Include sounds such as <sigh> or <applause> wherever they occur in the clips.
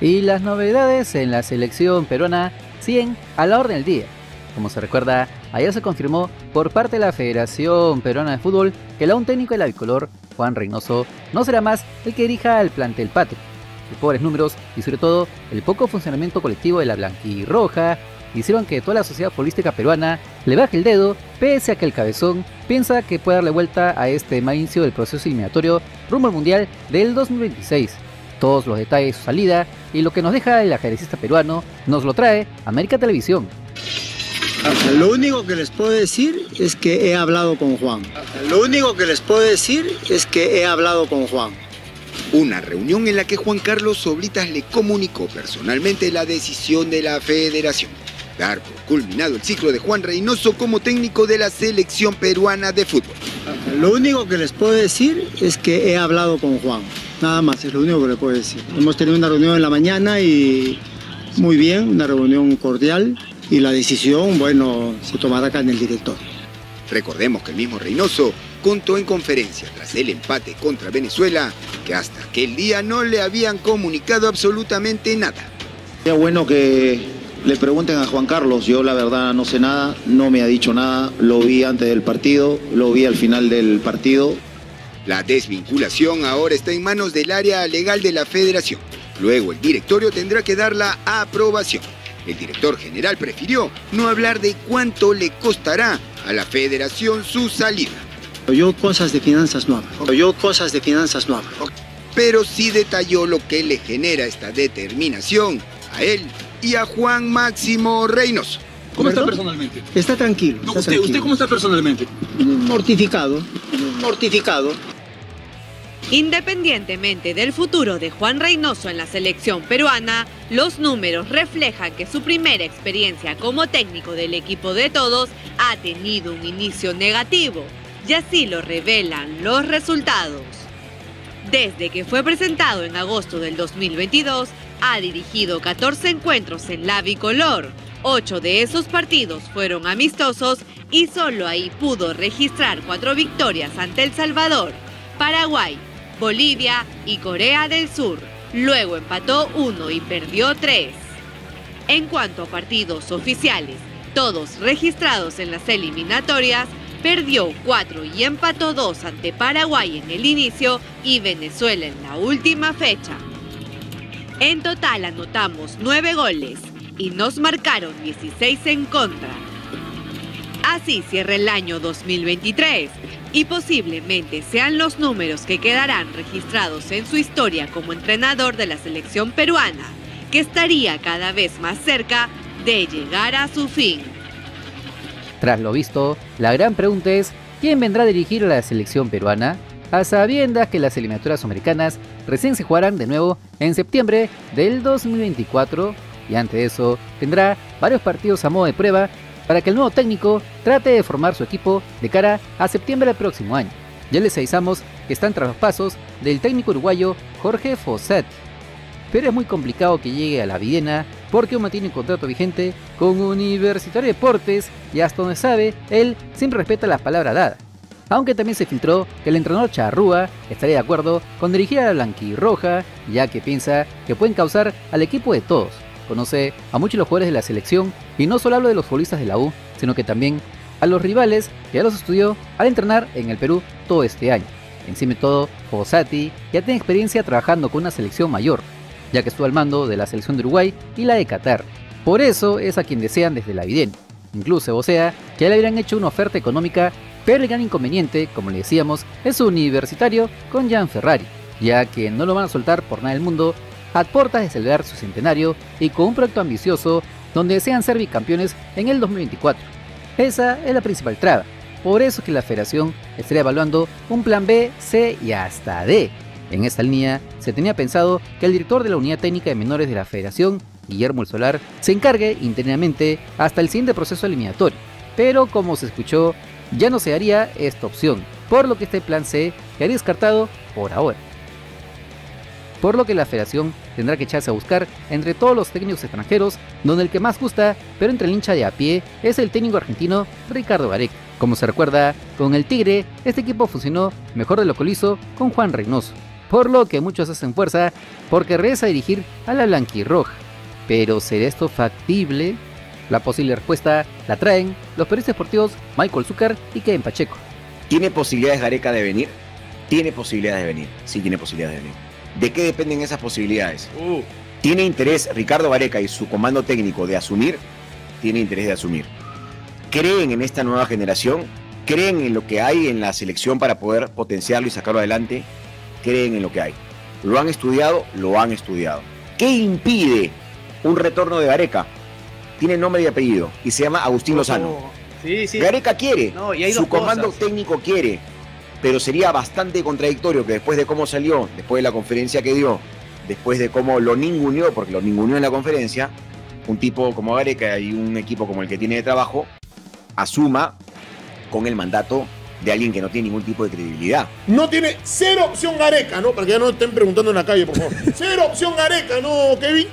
Y las novedades en la selección peruana siguen a la orden del día. Como se recuerda, ayer se confirmó por parte de la Federación Peruana de Fútbol que el aún técnico del bicolor, Juan Reynoso, no será más el que dirija el plantel patrio. Los pobres números y sobre todo el poco funcionamiento colectivo de la blanquirroja hicieron que toda la sociedad futbolística peruana le baje el dedo, pese a que el cabezón piensa que puede darle vuelta a este mal inicio del proceso eliminatorio rumbo al Mundial del 2026. Todos los detalles de su salida y lo que nos deja el ajedrecista peruano nos lo trae América Televisión. Lo único que les puedo decir es que he hablado con Juan. Lo único que les puedo decir es que he hablado con Juan. Una reunión en la que Juan Carlos Soblitas le comunicó personalmente la decisión de la federación. Dar por culminado el ciclo de Juan Reynoso como técnico de la selección peruana de fútbol. Lo único que les puedo decir es que he hablado con Juan. Nada más, es lo único que les puedo decir. Hemos tenido una reunión en la mañana y muy bien, una reunión cordial y la decisión, bueno, se tomará acá en el director. Recordemos que el mismo Reynoso contó en conferencia tras el empate contra Venezuela que hasta aquel día no le habían comunicado absolutamente nada. Sería bueno que le pregunten a Juan Carlos, yo la verdad no sé nada, no me ha dicho nada, lo vi antes del partido, lo vi al final del partido. La desvinculación ahora está en manos del área legal de la federación. Luego el directorio tendrá que dar la aprobación. El director general prefirió no hablar de cuánto le costará a la federación su salida. Yo cosas de finanzas no hablo. Yo cosas de finanzas no hablo. Pero sí detalló lo que le genera esta determinación a él y a Juan Máximo Reynoso. ¿Cómo está personalmente? Está tranquilo. No, está usted, tranquilo. ¿Usted cómo está personalmente? Mortificado. Mortificado. Independientemente del futuro de Juan Reynoso en la selección peruana, los números reflejan que su primera experiencia como técnico del equipo de todos ha tenido un inicio negativo, y así lo revelan los resultados. Desde que fue presentado en agosto del 2022, ha dirigido 14 encuentros en la bicolor. Ocho de esos partidos fueron amistosos y solo ahí pudo registrar cuatro victorias ante El Salvador, Paraguay, Bolivia y Corea del Sur. Luego empató uno y perdió tres. En cuanto a partidos oficiales, todos registrados en las eliminatorias, perdió cuatro y empató dos ante Paraguay en el inicio y Venezuela en la última fecha. En total anotamos nueve goles y nos marcaron 16 en contra. Así cierra el año 2023 y posiblemente sean los números que quedarán registrados en su historia como entrenador de la selección peruana, que estaría cada vez más cerca de llegar a su fin. Tras lo visto, la gran pregunta es, ¿quién vendrá a dirigir a la selección peruana? A sabiendas que las eliminatorias americanas recién se jugarán de nuevo en septiembre del 2024 y ante eso tendrá varios partidos a modo de prueba para que el nuevo técnico trate de formar su equipo de cara a septiembre del próximo año. Ya les avisamos que están tras los pasos del técnico uruguayo Jorge Fosset. Pero es muy complicado que llegue a la Videna porque aún mantiene un contrato vigente con Universitario de Deportes y hasta donde sabe, él siempre respeta las palabras dadas. Aunque también se filtró que el entrenador Charrúa estaría de acuerdo con dirigir a la Blanquirroja, ya que piensa que pueden causar al equipo de todos. Conoce a muchos de los jugadores de la selección y no solo hablo de los futbolistas de la U, sino que también a los rivales que ya los estudió al entrenar en el Perú todo este año. Encima de todo, Fossati ya tiene experiencia trabajando con una selección mayor, ya que estuvo al mando de la selección de Uruguay y la de Qatar. Por eso es a quien desean desde la Vidén. Incluso, o sea, que ya le habrían hecho una oferta económica, pero el gran inconveniente, como le decíamos, es su universitario con Jan Ferrari, ya que no lo van a soltar por nada del mundo a de celebrar su centenario y con un proyecto ambicioso donde desean ser bicampeones en el 2024. Esa es la principal traba. Por eso es que la federación estaría evaluando un plan B, C y hasta D. En esta línea se tenía pensado que el director de la unidad técnica de menores de la federación, Guillermo El Solar, se encargue interinamente hasta el siguiente proceso eliminatorio. Pero como se escuchó, ya no se haría esta opción, por lo que este plan C quedaría descartado por ahora por lo que la federación tendrá que echarse a buscar entre todos los técnicos extranjeros, donde el que más gusta, pero entre el hincha de a pie, es el técnico argentino Ricardo Gareca. Como se recuerda, con el Tigre, este equipo funcionó mejor de lo que lo hizo con Juan Reynoso. por lo que muchos hacen fuerza porque regresa a dirigir a la blanquirroja. Pero ¿será esto factible? La posible respuesta la traen los periodistas deportivos Michael Zucker y Kevin Pacheco. ¿Tiene posibilidades Gareca de venir? Tiene posibilidades de venir. Sí, tiene posibilidades de venir. ¿De qué dependen esas posibilidades? Uh, ¿Tiene interés Ricardo Gareca y su comando técnico de asumir? Tiene interés de asumir. ¿Creen en esta nueva generación? ¿Creen en lo que hay en la selección para poder potenciarlo y sacarlo adelante? ¿Creen en lo que hay? ¿Lo han estudiado? Lo han estudiado. ¿Qué impide un retorno de Gareca? Tiene nombre y apellido y se llama Agustín Lozano. Sí, sí. Gareca quiere, No, y hay su comando cosas. técnico quiere, pero sería bastante contradictorio que después de cómo salió, después de la conferencia que dio, después de cómo lo ninguneó, porque lo ninguneó en la conferencia, un tipo como Gareca y un equipo como el que tiene de trabajo, asuma con el mandato de alguien que no tiene ningún tipo de credibilidad. No tiene cero opción Gareca, ¿no? Para que ya no estén preguntando en la calle, por favor. <laughs> Cero opción Gareca, ¿no, Kevin?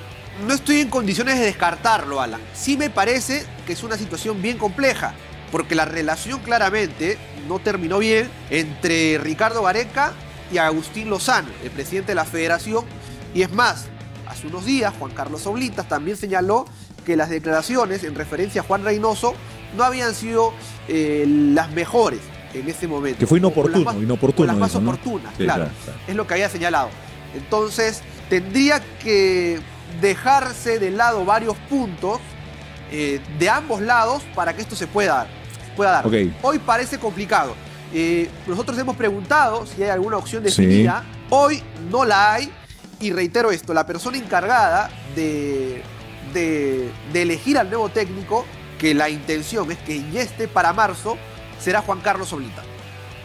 No estoy en condiciones de descartarlo, Alan. Sí me parece que es una situación bien compleja, porque la relación claramente no terminó bien entre Ricardo Gareca y Agustín Lozano, el presidente de la federación. Y es más, hace unos días Juan Carlos Oblitas también señaló que las declaraciones en referencia a Juan Reynoso no habían sido eh, las mejores en ese momento. Que fue O- o las inoportuno, más- inoportuno las más eso, ¿no? oportunas, Sí, claro. claro, claro. Es lo que había señalado. Entonces, tendría que dejarse de lado varios puntos eh, de ambos lados para que esto se pueda dar. Pueda dar. Ok. Hoy parece complicado. Eh, nosotros hemos preguntado si hay alguna opción Sí. definida. Hoy no la hay. Y reitero esto, la persona encargada de, de, de elegir al nuevo técnico, que la intención es que ya esté para marzo, será Juan Carlos Oblita.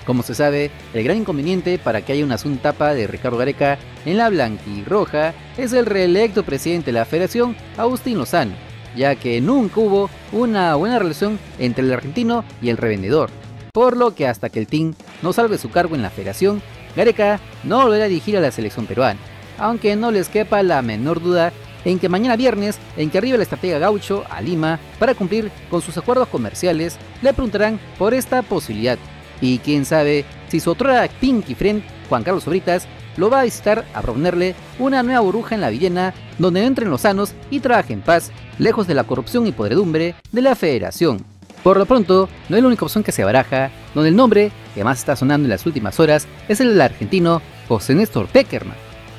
Como se sabe, el gran inconveniente para que haya una tapa de Ricardo Gareca en la blanquirroja es el reelecto presidente de la federación, Agustín Lozano, ya que nunca hubo una buena relación entre el argentino y el revendedor. Por lo que hasta que el team no salve su cargo en la federación, Gareca no volverá a dirigir a la selección peruana, aunque no les quepa la menor duda en que mañana viernes, en que arriba el estratega gaucho a Lima para cumplir con sus acuerdos comerciales, le preguntarán por esta posibilidad. Y quién sabe si su otrora Pinky Friend, Juan Carlos Sobritas, lo va a visitar a proponerle una nueva burbuja en la Villena donde entren los sanos y trabaje en paz, lejos de la corrupción y podredumbre de la federación. Por lo pronto, no es la única opción que se baraja, donde el nombre que más está sonando en las últimas horas es el del argentino José Néstor Peckerman.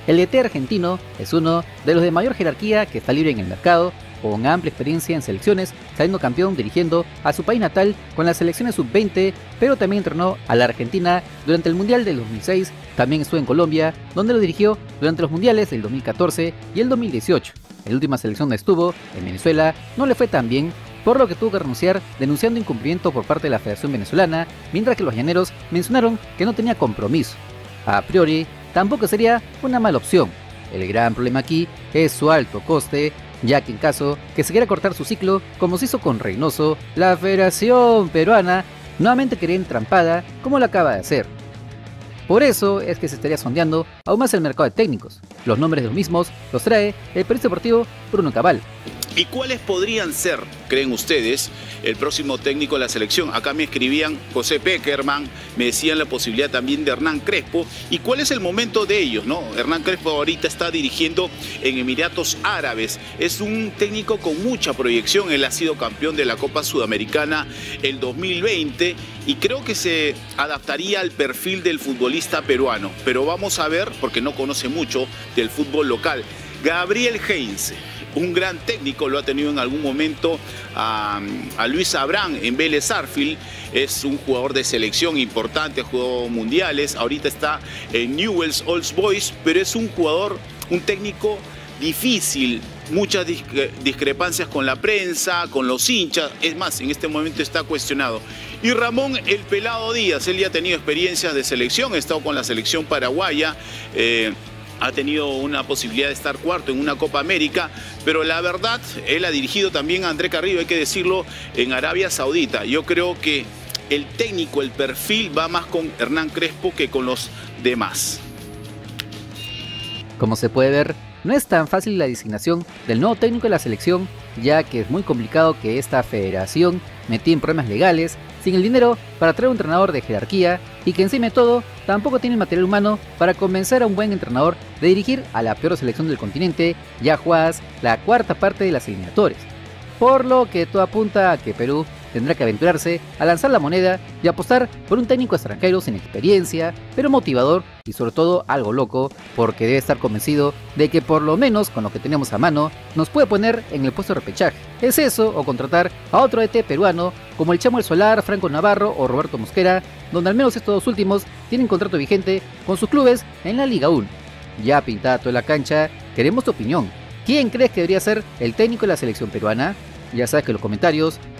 El DT argentino es uno de los de mayor jerarquía que está libre en el mercado, con amplia experiencia en selecciones, saliendo campeón dirigiendo a su país natal con las selecciones sub-20, pero también entrenó a la Argentina durante el Mundial del 2006, también estuvo en Colombia, donde lo dirigió durante los Mundiales del 2014 y el 2018. En la última selección estuvo, en Venezuela, no le fue tan bien, por lo que tuvo que renunciar denunciando incumplimiento por parte de la Federación Venezolana, mientras que los llaneros mencionaron que no tenía compromiso. A priori, tampoco sería una mala opción. El gran problema aquí es su alto coste, ya que en caso que se quiera cortar su ciclo, como se hizo con Reynoso, la Federación Peruana nuevamente quería entrampada como lo acaba de hacer. Por eso es que se estaría sondeando aún más el mercado de técnicos. Los nombres de los mismos los trae el periodista deportivo Bruno Cabal. ¿Y cuáles podrían ser, creen ustedes, el próximo técnico de la selección? Acá me escribían José Peckerman, me decían la posibilidad también de Hernán Crespo. ¿Y cuál es el momento de ellos? no? Hernán Crespo ahorita está dirigiendo en Emiratos Árabes. Es un técnico con mucha proyección. Él ha sido campeón de la Copa Sudamericana el 2020 y creo que se adaptaría al perfil del futbolista peruano. Pero vamos a ver, porque no conoce mucho del fútbol local. Gabriel Heinze un gran técnico, lo ha tenido en algún momento a, Luis Abrán en Vélez Arfield. Es un jugador de selección importante, jugado mundiales. Ahorita está en Newell's Old Boys, pero es un jugador, un técnico difícil. Muchas discre- discrepancias con la prensa, con los hinchas. Es más, en este momento está cuestionado. Y Ramón El Pelado Díaz, él ya ha tenido experiencias de selección, ha estado con la selección paraguaya. eh, ha tenido una posibilidad de estar cuarto en una Copa América, pero la verdad, él ha dirigido también a André Carrillo, hay que decirlo, en Arabia Saudita. Yo creo que el técnico, el perfil va más con Hernán Crespo que con los demás. Como se puede ver, no es tan fácil la designación del nuevo técnico de la selección, ya que es muy complicado que esta federación metida en problemas legales, sin el dinero para traer un entrenador de jerarquía y que encima de todo tampoco tiene el material humano para convencer a un buen entrenador de dirigir a la peor selección del continente, ya jugadas la cuarta parte de las eliminatorias. Por lo que todo apunta a que Perú tendrá que aventurarse a lanzar la moneda y apostar por un técnico extranjero sin experiencia, pero motivador y sobre todo algo loco, porque debe estar convencido de que por lo menos con lo que tenemos a mano nos puede poner en el puesto de repechaje. Es eso o contratar a otro ET peruano como el Chamo El Solar, Franco Navarro o Roberto Mosquera, donde al menos estos dos últimos tienen contrato vigente con sus clubes en la Liga 1. Ya pintada toda la cancha, queremos tu opinión. ¿Quién crees que debería ser el técnico de la selección peruana? Ya sabes que los comentarios